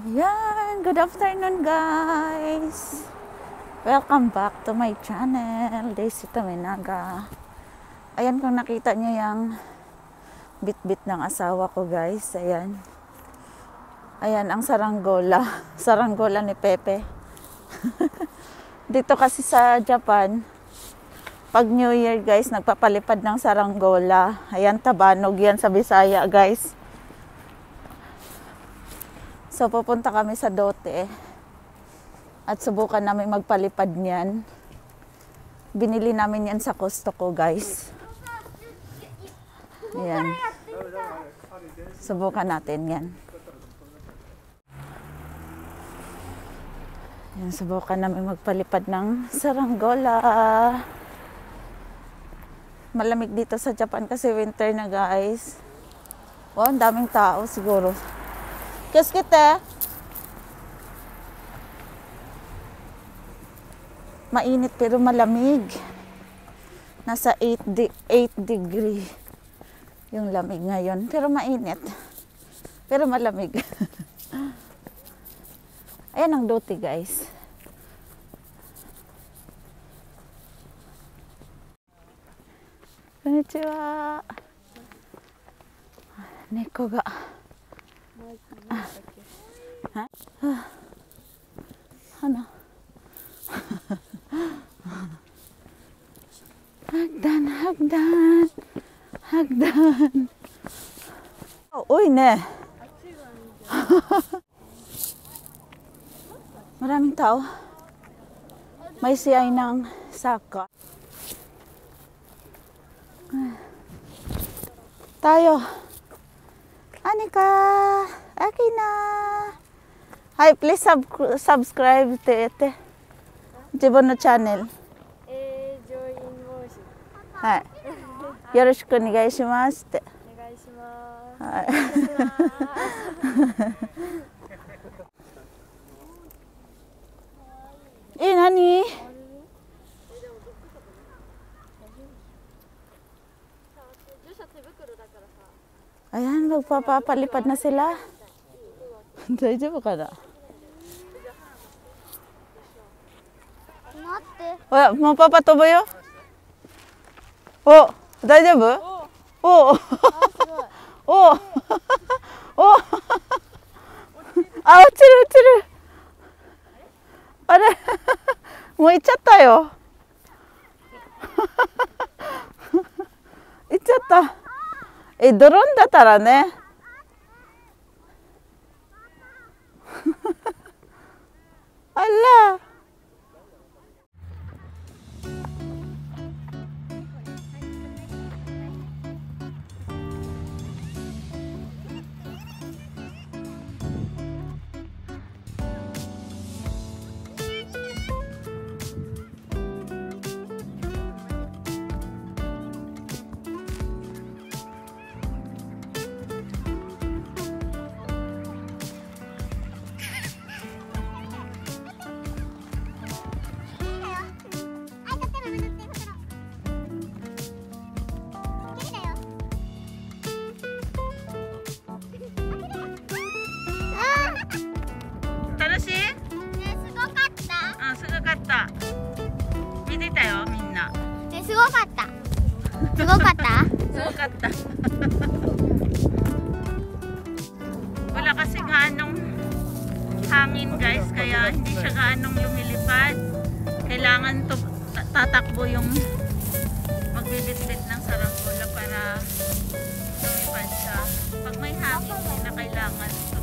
Ayan, good afternoon guys. Welcome back to my channel, Daisy Taminaga. Ayan kung nakita niyo yung bit-bit ng asawa ko guys. Ayan. Ayan ang saranggola. Saranggola ni Pepe. Dito kasi sa Japan, pag New Year guys, nagpapalipad ng saranggola. Ayan, tabanog yan sa Bisaya guys. So, pupunta kami sa Dote. At subukan namin magpalipad niyan. Binili namin yan sa Costco, guys. Ayan. Subukan natin yan. Ayan, subukan namin magpalipad ng saranggola. Malamig dito sa Japan kasi winter na, guys. Wow, ang daming tao siguro. Qu'est-ce que? Mainit pero malamig. Nasa 8, de 8 degree yung lamig ngayon. Pero mainit. Pero malamig. Ayan ang dote guys. Konnichiwa. Neko ga. Ha? Ano? hagdan, hagdan. Hagdan. Oh, uy, ne. Maraming tao. May siyay ng saka. Tayo. Anika. Akina. Hi, please sub subscribe てて。自分のチャンネル。えはい。よろしくお願いしますって。お願いします。はい。え、何？Ayan, magpapalipad na sila. Daijoubu ka na? 待って。わ、mapapatubo yo? Oh, 大丈夫おおおおおあ、落ちる落ちるあれもう行っちゃったよ行っちゃったえ、ドローンだったらね。Hangin guys, kaya hindi siya gaanong lumilipad. Kailangan to, ta- tatakbo yung magbibitbit ng saranggola para lumipad siya. Pag may hangin, na kailangan tumakbo.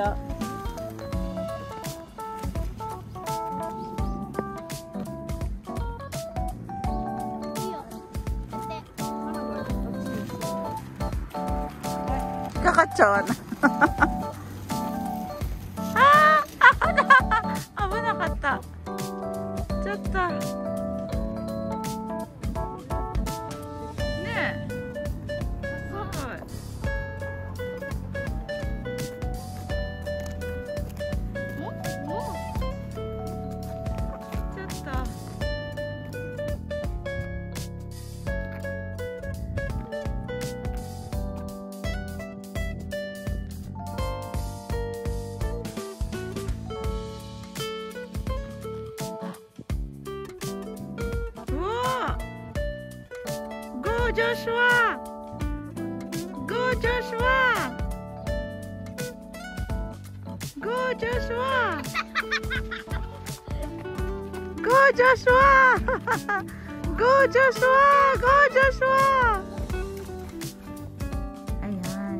ゃかかっちゃわな。あ危なかった。ちょっと。Joshua! Go Joshua! Go Joshua! Go Joshua! Go Joshua! Go Joshua! Ayan.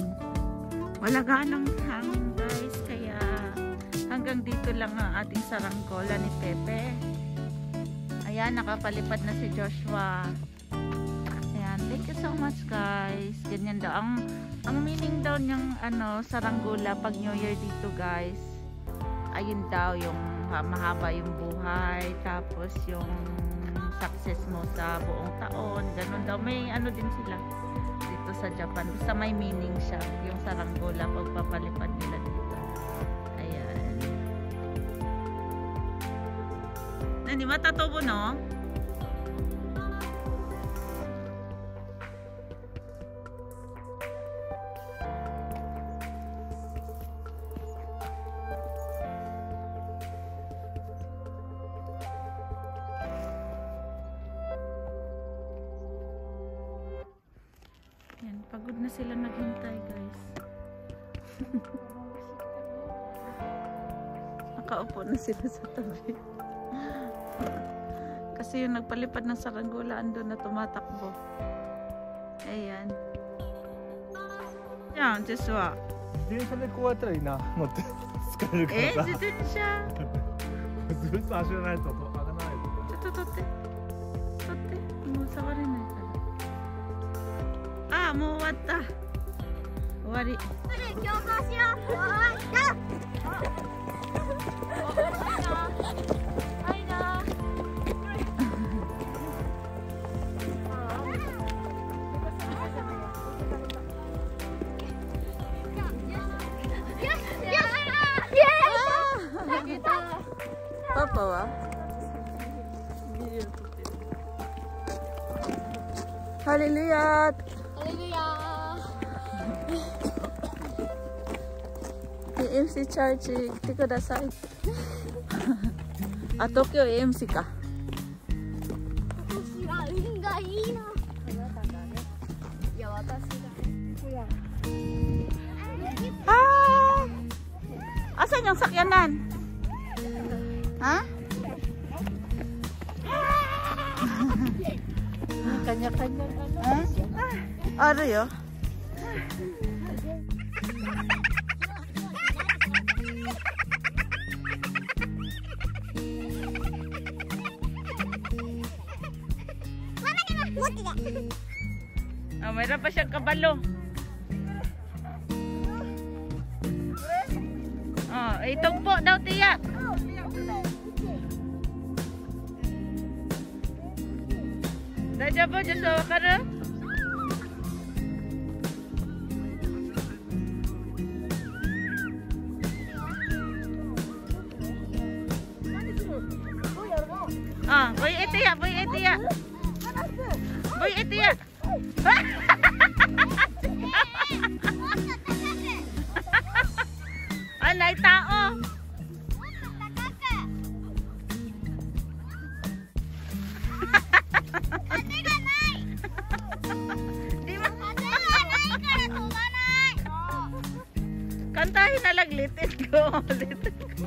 Wala ganang hangin guys, kaya hanggang dito lang ang ating saranggola ni Pepe. Ayan, nakapalipad na si Joshua. Thank you so much guys. Ganyan daw. Ang, ang meaning daw niyang ano, saranggula pag New Year dito guys. Ayun daw yung ha- mahaba yung buhay. Tapos yung success mo sa buong taon. Ganun daw. May ano din sila dito sa Japan. Basta may meaning siya. Yung saranggula pagpapalipad nila dito. Ayan. Nani, matatobo no? na sila naghintay guys. Nakaupo na sila sa tabi. Kasi yung nagpalipad ng saranggola andun na tumatakbo. Ayan. Yan, Joshua. 電車でこうやったらいいな持って疲れる Eh, からさ 自転車。ずっと走らないと開かないちょっと取って。 わった。終わり。競争しようはいなパパはハレルヤ AMC チャージ来てくださいあ、東京 AMC か私は運がいいないや私が Ah! Asan yung sakyanan? Ha? Kanya-kanya ano Ha? Ah, Ano Yun? Ah, mayroon pa siyang kabalo. Oh, itugpo daw tiyak. Daja po, Diyos ka na? Ah, boy itiya, boy itiya. Boy itiya. Alay tao. Di ba? Kantahin na lang, let it go. Let it go.